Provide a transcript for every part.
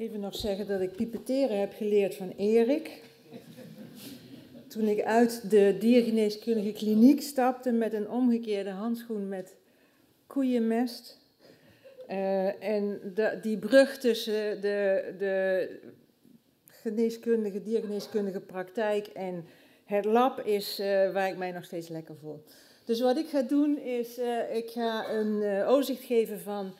Even nog zeggen dat ik pipeteren heb geleerd van Erik. Toen ik uit de diergeneeskundige kliniek stapte met een omgekeerde handschoen met koeienmest. Uh, en de, die brug tussen de, de geneeskundige, diergeneeskundige praktijk en het lab is uh, waar ik mij nog steeds lekker voel. Dus wat ik ga doen is, uh, ik ga een overzicht geven van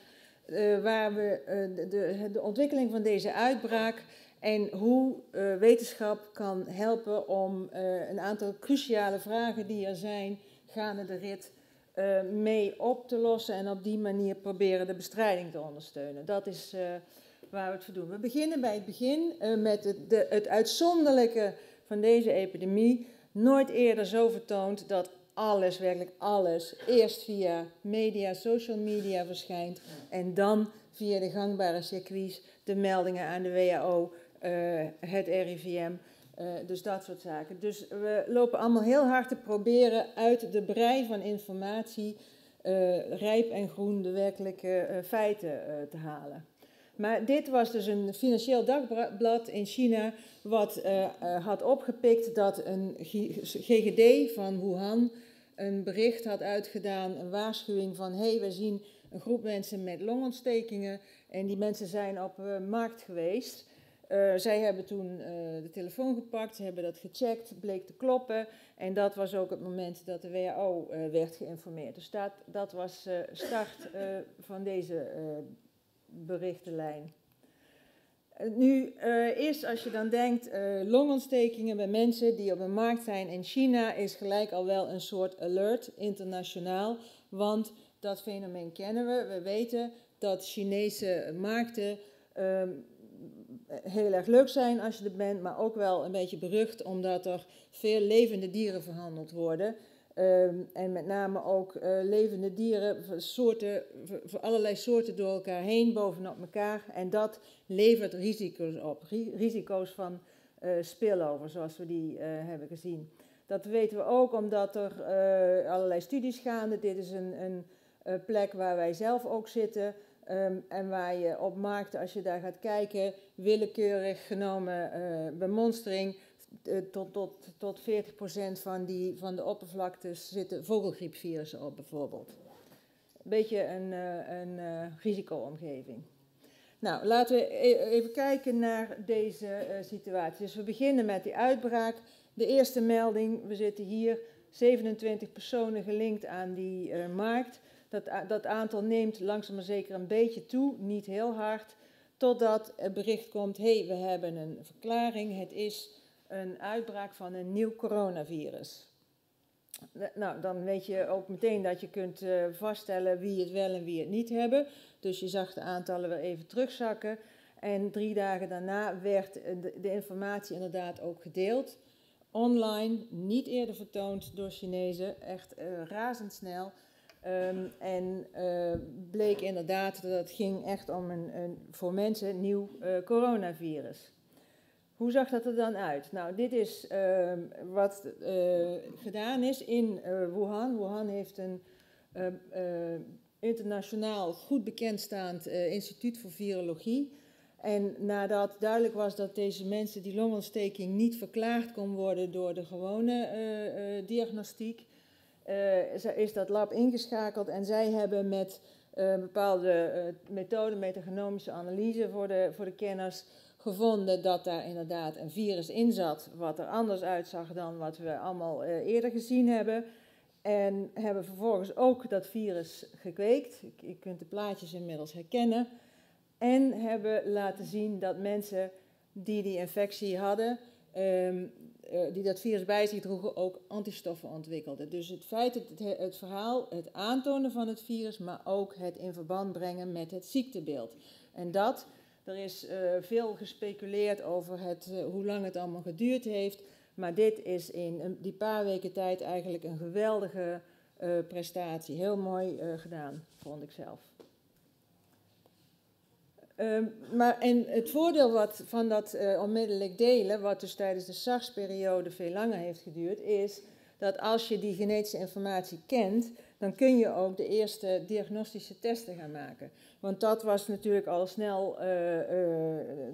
waar we de, de, ontwikkeling van deze uitbraak en hoe wetenschap kan helpen om een aantal cruciale vragen die er zijn, gaande de rit, mee op te lossen en op die manier proberen de bestrijding te ondersteunen. Dat is waar we het voor doen. We beginnen bij het begin met de, het uitzonderlijke van deze epidemie. Nooit eerder zo vertoond dat alles, werkelijk alles, eerst via media, social media verschijnt en dan via de gangbare circuits, de meldingen aan de WHO, het RIVM. Uh, dus dat soort zaken. Dus we lopen allemaal heel hard te proberen uit de brei van informatie uh, rijp en groen de werkelijke feiten te halen. Maar dit was dus een financieel dagblad in China wat had opgepikt dat een GGD van Wuhan een bericht had uitgedaan, een waarschuwing van hé, hey, we zien een groep mensen met longontstekingen en die mensen zijn op markt geweest. Uh, zij hebben toen uh, de telefoon gepakt, ze hebben dat gecheckt, bleek te kloppen. En dat was ook het moment dat de WHO eh, werd geïnformeerd. Dus dat, dat was start van deze berichtenlijn. Nu, eerst als je dan denkt, longontstekingen bij mensen die op een markt zijn in China, is gelijk al wel een soort alert internationaal. Want dat fenomeen kennen we. We weten dat Chinese markten um, heel erg leuk zijn als je er bent, maar ook wel een beetje berucht omdat er veel levende dieren verhandeld worden. Um, en met name ook uh, levende dieren, soorten, voor allerlei soorten door elkaar heen, bovenop elkaar. En dat levert risico's op, risico's van uh, spillover, zoals we die uh, hebben gezien. Dat weten we ook omdat er allerlei studies gaande. Dit is een, een plek waar wij zelf ook zitten. Um, en waar je op markten, als je daar gaat kijken, willekeurig genomen bemonstering, tot, tot, tot 40% van, die, van de oppervlaktes zitten vogelgriepvirussen op bijvoorbeeld. Een beetje een, uh, een risicoomgeving. Nou, laten we e-, even kijken naar deze situatie. Dus we beginnen met die uitbraak. De eerste melding, we zitten hier, 27 personen gelinkt aan die markt. Dat, dat aantal neemt langzaam maar zeker een beetje toe, niet heel hard, totdat het bericht komt, hé, hey, we hebben een verklaring, het is een uitbraak van een nieuw coronavirus. Nou, dan weet je ook meteen dat je kunt uh, vaststellen wie het wel en wie het niet hebben. Dus je zag de aantallen weer even terugzakken. En drie dagen daarna werd de, de informatie inderdaad ook gedeeld. Online, niet eerder vertoond door Chinezen, echt uh, razendsnel. Um, en bleek inderdaad dat het ging echt om een, een voor mensen nieuw coronavirus. Hoe zag dat er dan uit? Nou, dit is uh, wat uh, gedaan is in Wuhan. Wuhan heeft een internationaal goed bekendstaand instituut voor virologie. En nadat duidelijk was dat deze mensen die longontsteking niet verklaard kon worden door de gewone diagnostiek, is dat lab ingeschakeld en zij hebben met bepaalde methoden, metagenomische analyse voor de, voor de kenners, gevonden dat daar inderdaad een virus in zat, wat er anders uitzag dan wat we allemaal eerder gezien hebben. En hebben vervolgens ook dat virus gekweekt. Je kunt de plaatjes inmiddels herkennen. En hebben laten zien dat mensen die die infectie hadden, um, uh, die dat virus bij zich droegen, ook antistoffen ontwikkelden. Dus het feit, het, het, verhaal, het aantonen van het virus, maar ook het in verband brengen met het ziektebeeld. En dat, er is uh, veel gespeculeerd over het, uh, hoe lang het allemaal geduurd heeft. Maar dit is in die paar weken tijd eigenlijk een geweldige prestatie. Heel mooi gedaan, vond ik zelf. Um, maar en het voordeel wat, van dat onmiddellijk delen, wat dus tijdens de SARS-periode veel langer heeft geduurd, is dat als je die genetische informatie kent, dan kun je ook de eerste diagnostische testen gaan maken. Want dat was natuurlijk al snel uh,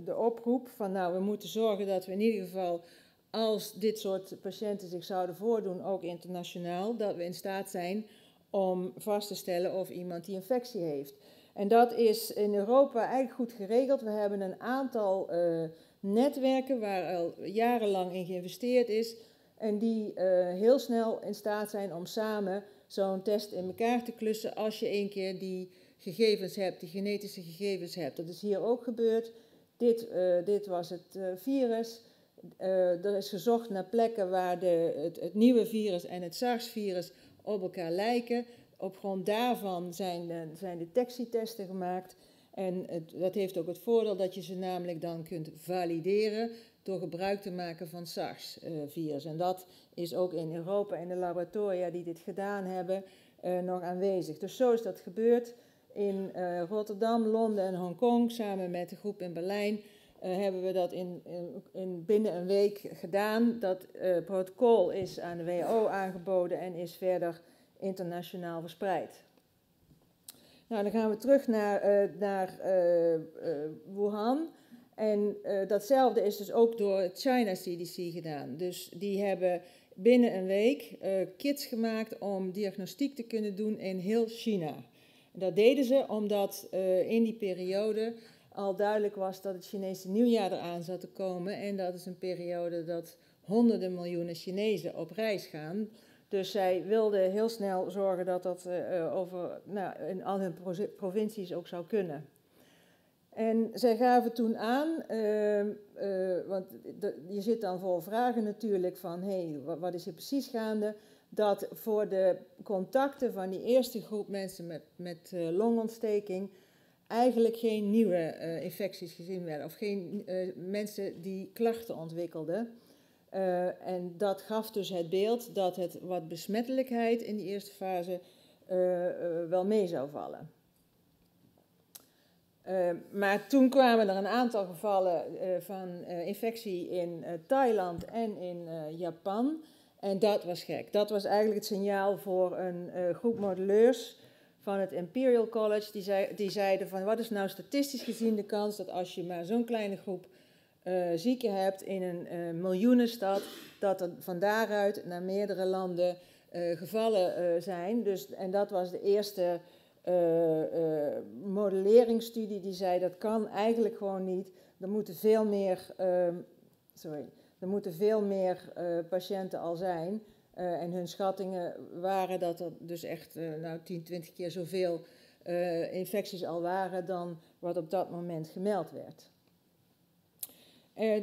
uh, oproep van nou, we moeten zorgen dat we in ieder geval als dit soort patiënten zich zouden voordoen, ook internationaal, dat we in staat zijn om vast te stellen of iemand die infectie heeft. En dat is in Europa eigenlijk goed geregeld. We hebben een aantal uh, netwerken waar al jarenlang in geïnvesteerd is en die heel snel in staat zijn om samen zo'n test in elkaar te klussen als je één keer die gegevens hebt, die genetische gegevens hebt. Dat is hier ook gebeurd. Dit, uh, dit was het virus. Uh, er is gezocht naar plekken waar de, het, nieuwe virus en het SARS-virus op elkaar lijken. Op grond daarvan zijn, zijn detectietesten gemaakt. En dat heeft ook het voordeel dat je ze namelijk dan kunt valideren door gebruik te maken van SARS-virus. En dat is ook in Europa in de laboratoria die dit gedaan hebben uh, nog aanwezig. Dus zo is dat gebeurd in uh, Rotterdam, Londen en Hongkong samen met de groep in Berlijn. Uh, hebben we dat in, in, in, binnen een week gedaan. Dat protocol is aan de WHO aangeboden en is verder internationaal verspreid. Nou, dan gaan we terug naar, naar Wuhan. En datzelfde is dus ook door het China CDC gedaan. Dus die hebben binnen een week kits gemaakt om diagnostiek te kunnen doen in heel China. Dat deden ze omdat in die periode al duidelijk was dat het Chinese nieuwjaar eraan zat te komen. En dat is een periode dat honderden miljoenen Chinezen op reis gaan. Dus zij wilden heel snel zorgen dat dat over, nou, in al hun provincies ook zou kunnen. En zij gaven toen aan, uh, uh, want je zit dan vol vragen natuurlijk van, hé, hey, wat, is er precies gaande? Dat voor de contacten van die eerste groep mensen met, met longontsteking eigenlijk geen nieuwe uh, infecties gezien werden of geen mensen die klachten ontwikkelden. En dat gaf dus het beeld dat het wat besmettelijkheid in die eerste fase wel mee zou vallen. Maar toen kwamen er een aantal gevallen van infectie in Thailand en in Japan. En dat was gek. Dat was eigenlijk het signaal voor een groep modelleurs van het Imperial College, die, zei, die zeiden van wat is nou statistisch gezien de kans dat als je maar zo'n kleine groep zieken hebt in een miljoenenstad, dat er van daaruit naar meerdere landen gevallen zijn. Dus, en dat was de eerste modelleringsstudie die zei dat kan eigenlijk gewoon niet. Er moeten veel meer, ehm, sorry, er moeten veel meer patiënten al zijn. Uh, en hun schattingen waren dat er dus echt uh, nou, 10, 20 keer zoveel uh, infecties al waren dan wat op dat moment gemeld werd.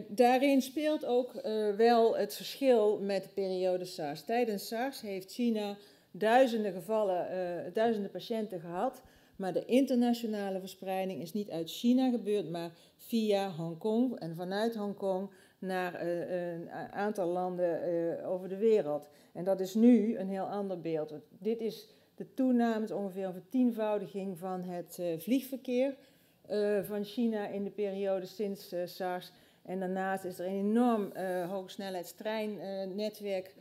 daarin speelt ook wel het verschil met de periode SARS. Tijdens SARS heeft China duizenden gevallen, duizenden patiënten gehad. Maar de internationale verspreiding is niet uit China gebeurd, maar via Hongkong en vanuit Hongkong naar uh, een aantal landen uh, over de wereld. En dat is nu een heel ander beeld. Dit is de toename, ongeveer een vertienvoudiging van het vliegverkeer van China in de periode sinds SARS. En daarnaast is er een enorm hoogsnelheidstreinnetwerk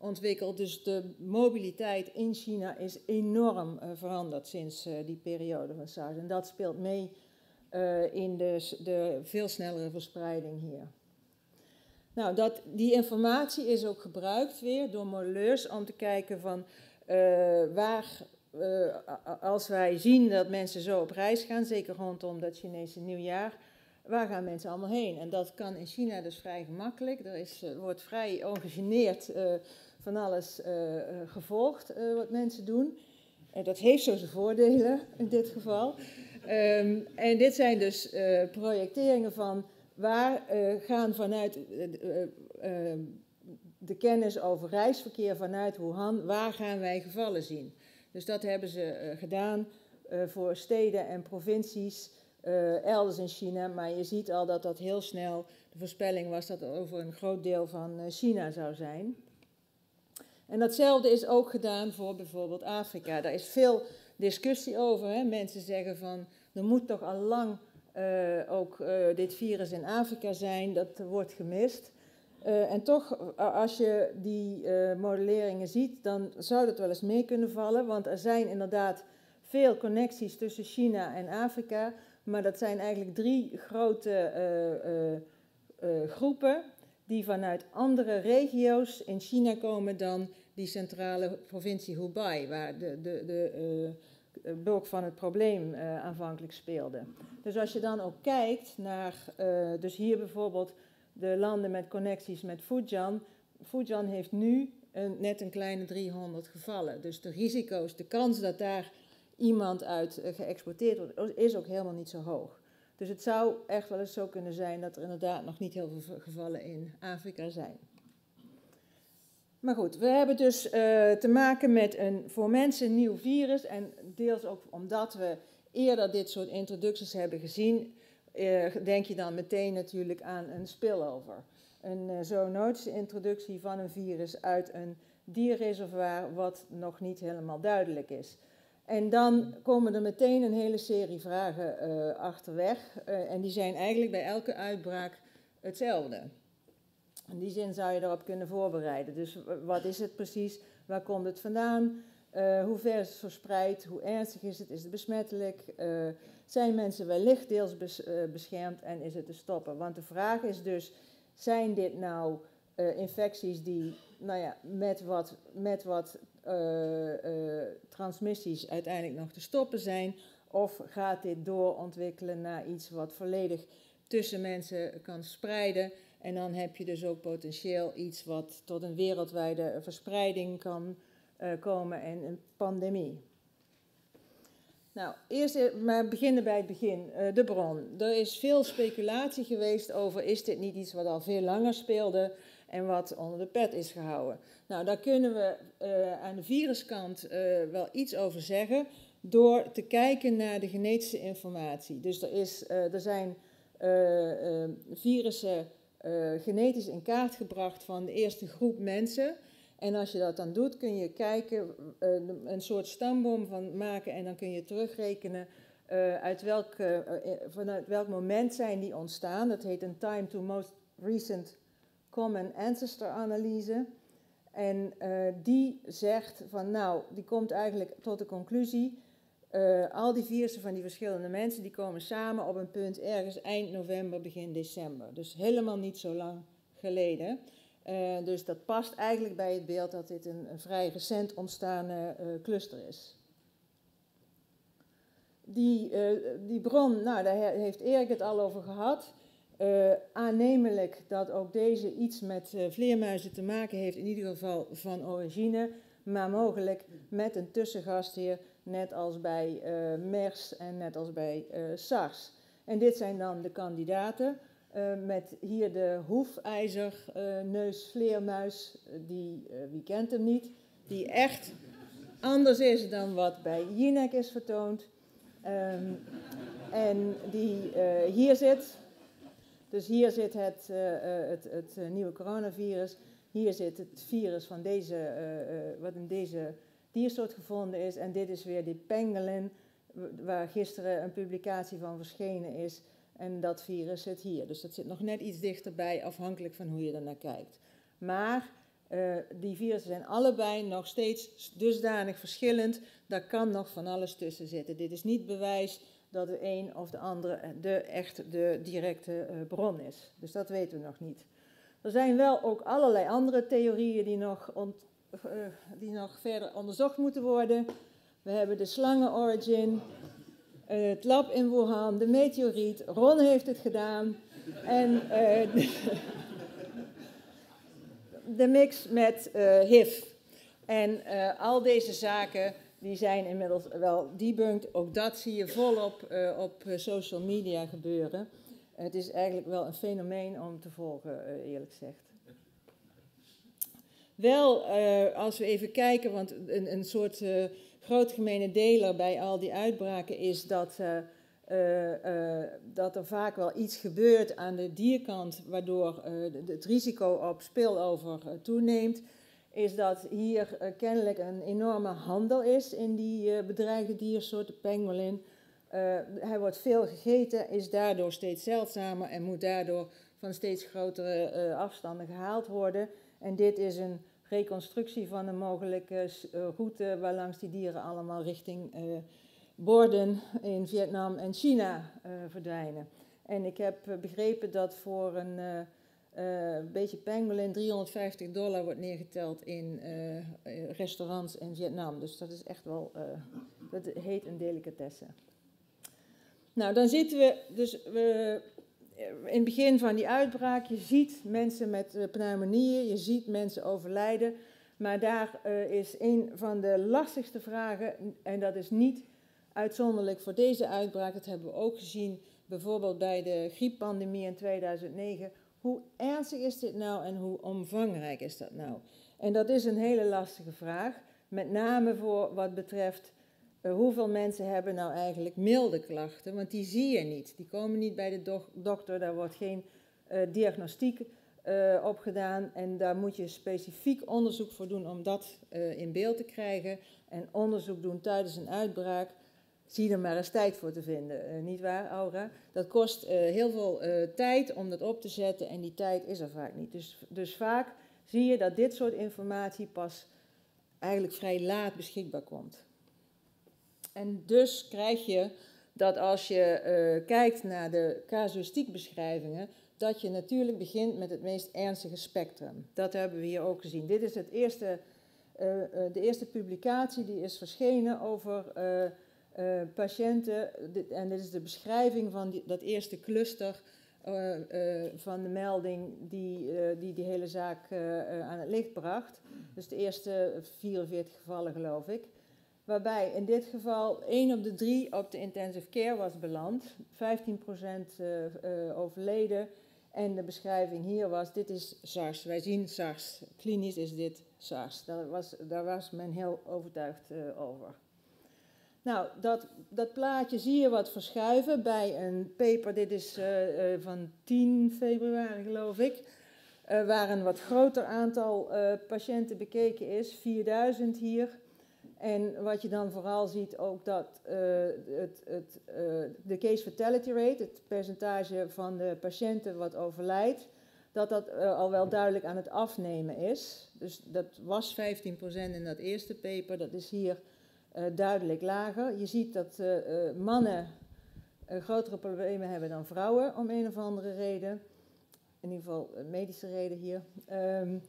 ontwikkeld. Dus de mobiliteit in China is enorm veranderd sinds die periode van SARS. En dat speelt mee in de, de veel snellere verspreiding hier. Nou, dat, die informatie is ook gebruikt weer door modelleurs om te kijken van waar, als wij zien dat mensen zo op reis gaan, zeker rondom dat Chinese nieuwjaar, waar gaan mensen allemaal heen? En dat kan in China dus vrij gemakkelijk. Er is, wordt vrij ongegeneerd van alles gevolgd wat mensen doen. En dat heeft zo zijn voordelen in dit geval. Um, en dit zijn dus projecteringen van waar gaan vanuit uh, de kennis over reisverkeer vanuit Wuhan, waar gaan wij gevallen zien? Dus dat hebben ze gedaan voor steden en provincies elders in China. Maar je ziet al dat dat heel snel, de voorspelling was dat het over een groot deel van China zou zijn. En datzelfde is ook gedaan voor bijvoorbeeld Afrika. Daar is veel discussie over. Hè? Mensen zeggen van, er moet toch al lang uh, ook uh, dit virus in Afrika zijn, dat wordt gemist. Uh, en toch, als je die modelleringen ziet, dan zou dat wel eens mee kunnen vallen, want er zijn inderdaad veel connecties tussen China en Afrika, Maar dat zijn eigenlijk drie grote groepen die vanuit andere regio's in China komen dan die centrale provincie Hubei, waar de, de, de uh, bulk van het probleem uh, aanvankelijk speelde. Dus als je dan ook kijkt naar, uh, dus hier bijvoorbeeld de landen met connecties met Fujian. Fujian heeft nu net een kleine 300 gevallen. Dus de risico's, de kans dat daar iemand uit geëxporteerd wordt, is ook helemaal niet zo hoog. Dus het zou echt wel eens zo kunnen zijn dat er inderdaad nog niet heel veel gevallen in Afrika zijn. Maar goed, we hebben dus uh, te maken met een voor mensen nieuw virus. En deels ook omdat we eerder dit soort introducties hebben gezien, uh, denk je dan meteen natuurlijk aan een spillover. Een uh, zoonotische introductie van een virus uit een dierreservoir wat nog niet helemaal duidelijk is. En dan komen er meteen een hele serie vragen uh, achterweg. Uh, en die zijn eigenlijk bij elke uitbraak hetzelfde. In die zin zou je erop kunnen voorbereiden. Dus wat is het precies? Waar komt het vandaan? Uh, hoe ver is het verspreid? Hoe ernstig is het? Is het besmettelijk? zijn mensen wellicht deels bes beschermd en is het te stoppen? Want de vraag is dus, zijn dit nou infecties die nou ja, met wat, met wat transmissies uiteindelijk nog te stoppen zijn? Of gaat dit doorontwikkelen naar iets wat volledig tussen mensen kan spreiden? En dan heb je dus ook potentieel iets wat tot een wereldwijde verspreiding kan uh, komen en een pandemie. Nou, eerst maar beginnen bij het begin, de bron. Er is veel speculatie geweest over, is dit niet iets wat al veel langer speelde? En wat onder de pet is gehouden. Nou, daar kunnen we uh, aan de viruskant uh, wel iets over zeggen door te kijken naar de genetische informatie. Dus er, is, uh, er zijn virussen genetisch in kaart gebracht van de eerste groep mensen. En als je dat dan doet, kun je kijken, een soort stamboom van maken en dan kun je terugrekenen uit welk, vanuit welk moment zijn die ontstaan. Dat heet een time to most recent Common Ancestor Analyse. En uh, die zegt van nou, die komt eigenlijk tot de conclusie, uh, al die virussen van die verschillende mensen, die komen samen op een punt ergens eind november, begin december. Dus helemaal niet zo lang geleden. Uh, dus dat past eigenlijk bij het beeld dat dit een, een vrij recent ontstaande cluster is. Die, die bron, nou daar heeft Erik het al over gehad. Uh, aannemelijk dat ook deze iets met uh, vleermuizen te maken heeft, in ieder geval van origine, maar mogelijk met een tussengastheer, net als bij uh, MERS en net als bij SARS. En dit zijn dan de kandidaten, met hier de hoefijzer neusvleermuis, die, wie kent hem niet, die echt anders is dan wat bij Jinek is vertoond. Um, en die hier zit, dus hier zit het, uh, het, het uh, nieuwe coronavirus. Hier zit het virus van deze, wat in deze diersoort gevonden is. En dit is weer die pangolin, waar gisteren een publicatie van verschenen is. En dat virus zit hier. Dus dat zit nog net iets dichterbij, afhankelijk van hoe je er naar kijkt. Maar die virussen zijn allebei nog steeds dusdanig verschillend. Daar kan nog van alles tussen zitten. Dit is niet bewijs dat de een of de andere de, echt de directe uh, bron is. Dus dat weten we nog niet. Er zijn wel ook allerlei andere theorieën die nog, ont, uh, die nog verder onderzocht moeten worden. We hebben de slangen-origin, het lab in Wuhan, de meteoriet. Ron heeft het gedaan. En de, mix met HIV. En al deze zaken die zijn inmiddels wel debunked. Ook dat zie je volop uh, op eh, social media gebeuren. Het is eigenlijk wel een fenomeen om te volgen, uh, eerlijk gezegd. Wel, als we even kijken, want een, een soort uh, groot gemene deler bij al die uitbraken is dat, dat er vaak wel iets gebeurt aan de dierkant, waardoor het risico op spillover toeneemt is dat hier uh, kennelijk een enorme handel is in die uh, bedreigde diersoort, de pangolin. Uh, hij wordt veel gegeten, is daardoor steeds zeldzamer en moet daardoor van steeds grotere afstanden gehaald worden. En dit is een reconstructie van een mogelijke route waarlangs die dieren allemaal richting borden in Vietnam en China verdwijnen. En ik heb begrepen dat voor een beetje pangolin 350 dollar wordt neergeteld in restaurants in Vietnam. Dus dat is echt wel, dat heet een delicatesse. Nou, dan zitten we, dus we, in het begin van die uitbraak, je ziet mensen met pneumonieën, je ziet mensen overlijden. Maar daar is een van de lastigste vragen, en dat is niet uitzonderlijk voor deze uitbraak, dat hebben we ook gezien bijvoorbeeld bij de grieppandemie in 2009. Hoe ernstig is dit nou en hoe omvangrijk is dat nou? En dat is een hele lastige vraag, met name voor wat betreft uh, hoeveel mensen hebben nou eigenlijk milde klachten, want die zie je niet. Die komen niet bij de dokter, daar wordt geen uh, diagnostiek uh, op gedaan en daar moet je specifiek onderzoek voor doen om dat in beeld te krijgen. En onderzoek doen tijdens een uitbraak, zie er maar eens tijd voor te vinden, niet waar Aura? Dat kost heel veel tijd om dat op te zetten en die tijd is er vaak niet. Dus, dus vaak zie je dat dit soort informatie pas eigenlijk vrij laat beschikbaar komt. En dus krijg je dat als je uh, kijkt naar de casuïstiekbeschrijvingen, dat je natuurlijk begint met het meest ernstige spectrum. Dat hebben we hier ook gezien. Dit is het eerste, uh, uh, de eerste publicatie die is verschenen over patiënten. en dit is de beschrijving van die, dat eerste cluster van de melding die, die die hele zaak aan het licht bracht. Dus de eerste 44 gevallen geloof ik waarbij in dit geval 1 op de 3 op de intensive care was beland, 15% uh, uh, overleden. En de beschrijving hier was, dit is SARS. Wij zien SARS. Klinisch is dit SARS. Daar was, daar was men heel overtuigd over. Nou, dat, dat plaatje zie je wat verschuiven bij een paper, dit is uh, uh, van 10 februari geloof ik, waar een wat groter aantal patiënten bekeken is, 4000 hier. En wat je dan vooral ziet ook dat het, het, de case fatality rate, het percentage van de patiënten wat overlijdt, dat dat al wel duidelijk aan het afnemen is. Dus dat was 15% in dat eerste paper, dat is hier duidelijk lager. Je ziet dat mannen grotere problemen hebben dan vrouwen om een of andere reden. In ieder geval medische reden hier. Um,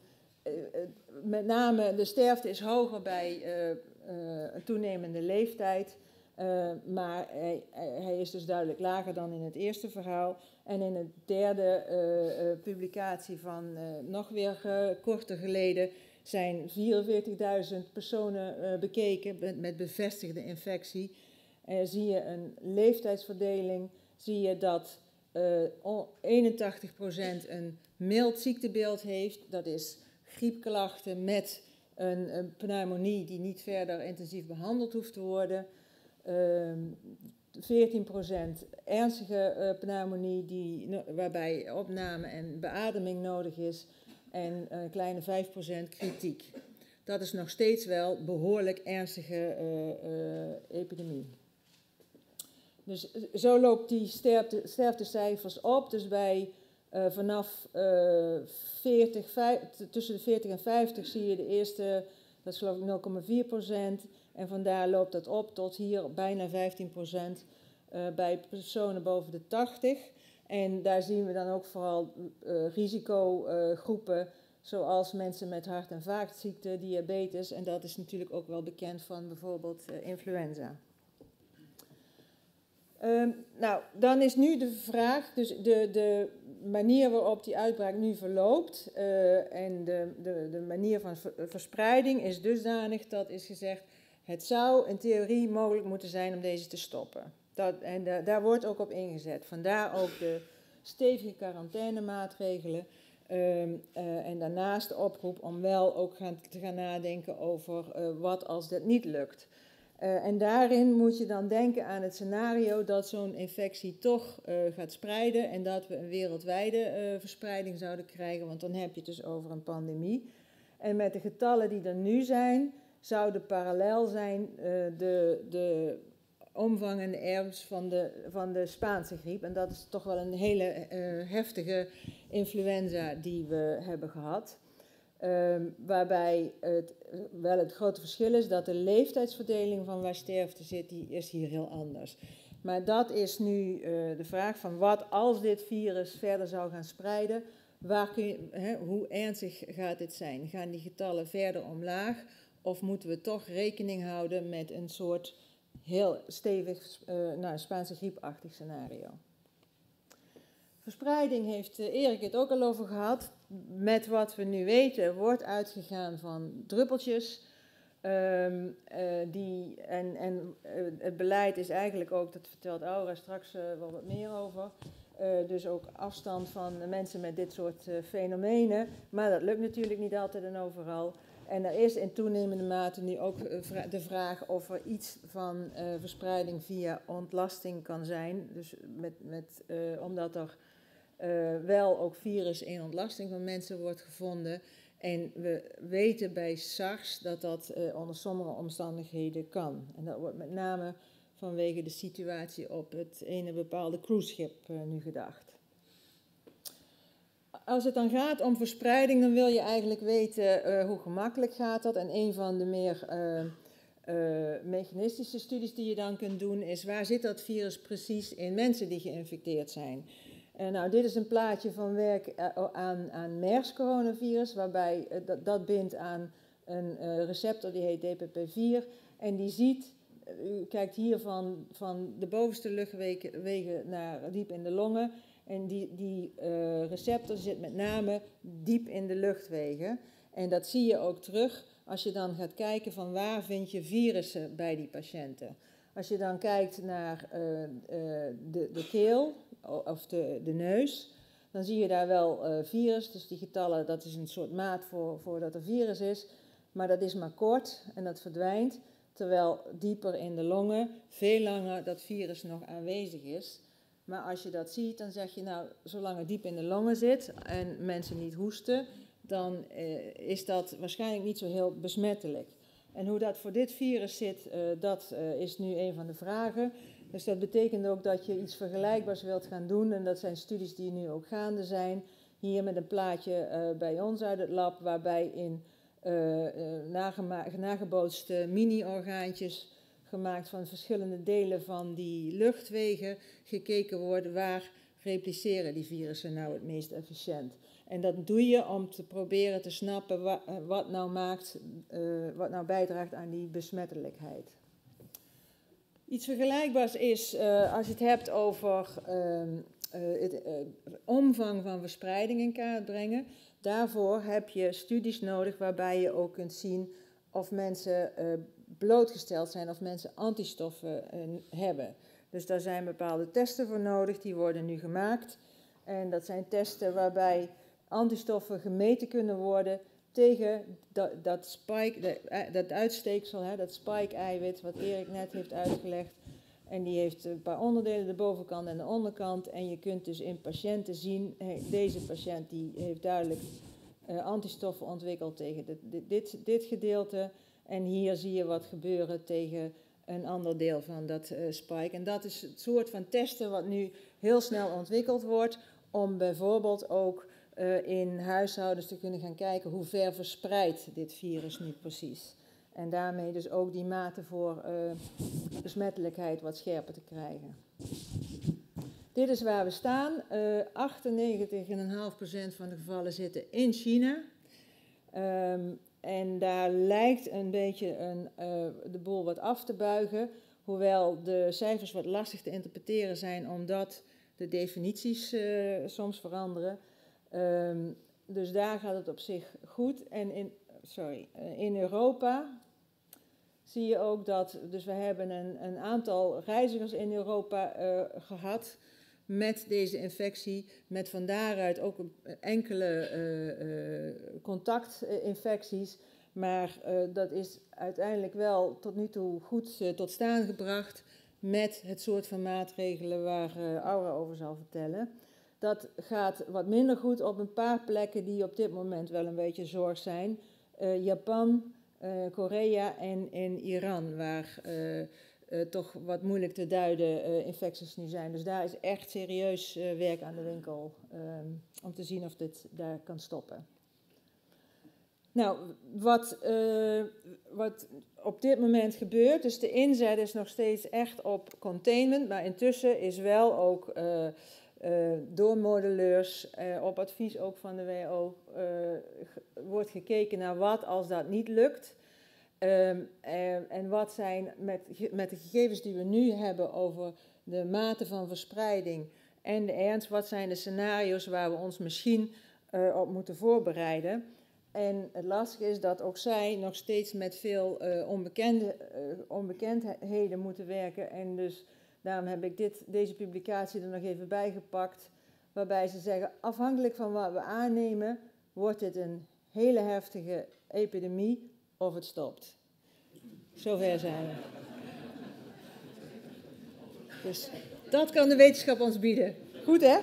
met name de sterfte is hoger bij een toenemende leeftijd. Maar hij, hij, is dus duidelijk lager dan in het eerste verhaal. En in de derde publicatie van nog weer korter geleden zijn 44.000 personen bekeken met, bevestigde infectie. zie je een leeftijdsverdeling, zie je dat 81% een mild ziektebeeld heeft. Dat is griepklachten met een, een, pneumonie die niet verder intensief behandeld hoeft te worden. Um, ehm, 14% ernstige pneumonie die, waarbij opname en beademing nodig is. En een kleine 5% kritiek. Dat is nog steeds wel behoorlijk ernstige uh, uh, epidemie. Dus zo loopt die sterfte, sterftecijfers op. Dus bij vanaf uh, 40, 5, tussen de 40 en 50 zie je de eerste, dat is geloof ik 0,4 procent. En vandaar loopt dat op tot hier bijna 15 procent uh, bij personen boven de 80. En daar zien we dan ook vooral uh, risicogroepen, zoals mensen met hart- en vaatziekten, diabetes. En dat is natuurlijk ook wel bekend van bijvoorbeeld influenza. Um, nou, dan is nu de vraag, dus de, de manier waarop die uitbraak nu verloopt uh, en de, de, de manier van verspreiding is dusdanig dat is gezegd, het zou in theorie mogelijk moeten zijn om deze te stoppen. Dat, en da, daar wordt ook op ingezet. Vandaar ook de stevige quarantainemaatregelen. Uh, uh, en daarnaast de oproep om wel ook gaan, te gaan nadenken over uh, wat als dat niet lukt. Uh, en daarin moet je dan denken aan het scenario dat zo'n infectie toch gaat spreiden en dat we een wereldwijde verspreiding zouden krijgen, want dan heb je het dus over een pandemie. En met de getallen die er nu zijn, zouden parallel zijn de, de omvang en ernst van de, van de Spaanse griep. En dat is toch wel een hele heftige influenza die we hebben gehad. Ehm, waarbij het, wel het grote verschil is dat de leeftijdsverdeling van waar sterfte zit, die is hier heel anders. Maar dat is nu uh, de vraag van wat als dit virus verder zou gaan spreiden, waar kun hoe ernstig gaat dit zijn? Gaan die getallen verder omlaag of moeten we toch rekening houden met een soort heel stevig uh, nou, Spaanse griepachtig scenario? Verspreiding heeft uh, Erik het ook al over gehad. Met wat we nu weten wordt uitgegaan van druppeltjes. Um, uh, die, en en het beleid is eigenlijk ook, dat vertelt Aura straks wel wat meer over, dus ook afstand van mensen met dit soort fenomenen. Maar dat lukt natuurlijk niet altijd en overal. En er is in toenemende mate nu ook de vraag of er iets van verspreiding via ontlasting kan zijn. Dus met, met, omdat er wel ook virus in ontlasting van mensen wordt gevonden. En we weten bij SARS dat dat onder sommige omstandigheden kan. En dat wordt met name vanwege de situatie op het ene bepaalde cruiseschip nu gedacht. Als het dan gaat om verspreiding, dan wil je eigenlijk weten hoe gemakkelijk gaat dat. En een van de meer mechanistische studies die je dan kunt doen is waar zit dat virus precies in mensen die geïnfecteerd zijn. En eh, nou, dit is een plaatje van werk eh, aan, aan MERS-coronavirus, waarbij dat, dat, bindt aan een receptor die heet DPP4. En die ziet, u kijkt hier van, van de bovenste luchtwegen naar diep in de longen. En die, die receptor zit met name diep in de luchtwegen. En dat zie je ook terug als je dan gaat kijken van waar vind je virussen bij die patiënten. Als je dan kijkt naar de, de keel, of de, de neus, dan zie je daar wel uh, virus. Dus die getallen, dat is een soort maat voor, voor dat er virus is. Maar dat is maar kort en dat verdwijnt. Terwijl dieper in de longen veel langer dat virus nog aanwezig is. Maar als je dat ziet, dan zeg je nou, zolang het diep in de longen zit en mensen niet hoesten, dan uh, is dat waarschijnlijk niet zo heel besmettelijk. En hoe dat voor dit virus zit, uh, dat is nu een van de vragen. Dus dat betekent ook dat je iets vergelijkbaars wilt gaan doen. En dat zijn studies die nu ook gaande zijn. Hier met een plaatje bij ons uit het lab, waarbij in nagebootste mini-orgaantjes gemaakt van verschillende delen van die luchtwegen gekeken wordt waar repliceren die virussen nou het meest efficiënt. En dat doe je om te proberen te snappen wat, wat nou maakt, wat nou bijdraagt aan die besmettelijkheid. Iets vergelijkbaars is uh, als je het hebt over uh, het omvang van verspreiding in kaart brengen. Daarvoor heb je studies nodig waarbij je ook kunt zien of mensen blootgesteld zijn, of mensen antistoffen hebben. Dus daar zijn bepaalde testen voor nodig, die worden nu gemaakt. En dat zijn testen waarbij antistoffen gemeten kunnen worden tegen dat, dat spike, eh, dat uitsteeksel, hè, dat spike-eiwit, wat Erik net heeft uitgelegd. En die heeft een paar onderdelen, de bovenkant en de onderkant. En je kunt dus in patiënten zien, deze patiënt die heeft duidelijk uh, antistoffen ontwikkeld tegen dit, dit, gedeelte. En hier zie je wat gebeuren tegen een ander deel van dat uh, spike. En dat is het soort van testen wat nu heel snel ontwikkeld wordt om bijvoorbeeld ook uh, in huishoudens te kunnen gaan kijken hoe ver verspreidt dit virus nu precies. En daarmee dus ook die mate voor uh, besmettelijkheid wat scherper te krijgen. Dit is waar we staan. Uh, eh, 98,5% van de gevallen zitten in China. Um, en daar lijkt een beetje een, uh, de boel wat af te buigen. Hoewel de cijfers wat lastig te interpreteren zijn, omdat de definities uh, soms veranderen. Um, dus daar gaat het op zich goed. En in, sorry, eh, in Europa zie je ook dat, dus we hebben een, een aantal reizigers in Europa uh, gehad met deze infectie, met van daaruit ook enkele uh, contactinfecties. Maar dat is uiteindelijk wel tot nu toe goed tot staan gebracht met het soort van maatregelen waar Aura over zal vertellen. Dat gaat wat minder goed op een paar plekken die op dit moment wel een beetje zorg zijn. Uh, Japan, uh, Korea en in Iran, waar uh, toch wat moeilijk te duiden infecties nu zijn. Dus daar is echt serieus werk aan de winkel om te zien of dit daar kan stoppen. Nou, wat, wat op dit moment gebeurt, dus de inzet is nog steeds echt op containment, maar intussen is wel ook door modeleurs, op advies ook van de WO, wordt gekeken naar wat als dat niet lukt. En, en wat zijn met, met de gegevens die we nu hebben over de mate van verspreiding en de ernst, wat zijn de scenario's waar we ons misschien op moeten voorbereiden. En het lastige is dat ook zij nog steeds met veel uh, onbekende, uh, onbekendheden moeten werken. En dus daarom heb ik dit, deze publicatie er nog even bij gepakt. Waarbij ze zeggen, afhankelijk van wat we aannemen, wordt dit een hele heftige epidemie of het stopt. Zover zijn we. Dus dat kan de wetenschap ons bieden. Goed hè?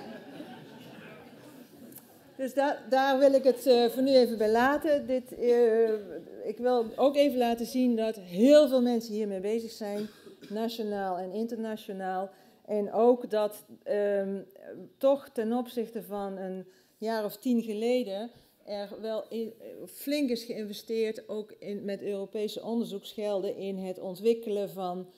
Dus daar, daar wil ik het uh, voor nu even bij laten. Dit, uh, ik wil ook even laten zien dat heel veel mensen hiermee bezig zijn, nationaal en internationaal. En ook dat um, toch ten opzichte van een jaar of tien geleden er wel in, flink is geïnvesteerd, ook in, met Europese onderzoeksgelden, in het ontwikkelen van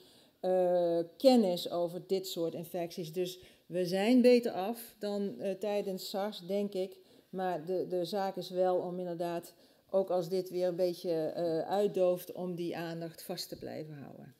uh, kennis over dit soort infecties. Dus we zijn beter af dan tijdens SARS, denk ik. Maar de, de zaak is wel om inderdaad, ook als dit weer een beetje uh, uitdooft, om die aandacht vast te blijven houden.